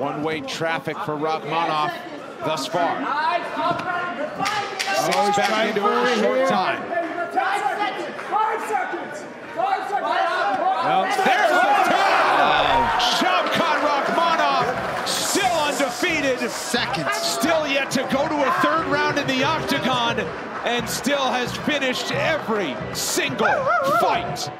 One-way traffic for Rakhmonov thus far. Six Oh, back into a short here. time. Five seconds. Five seconds. Well, There's the tap! Shavkat Rakhmonov still undefeated. Seconds. Still yet to go to a third round in the octagon, and still has finished every single fight.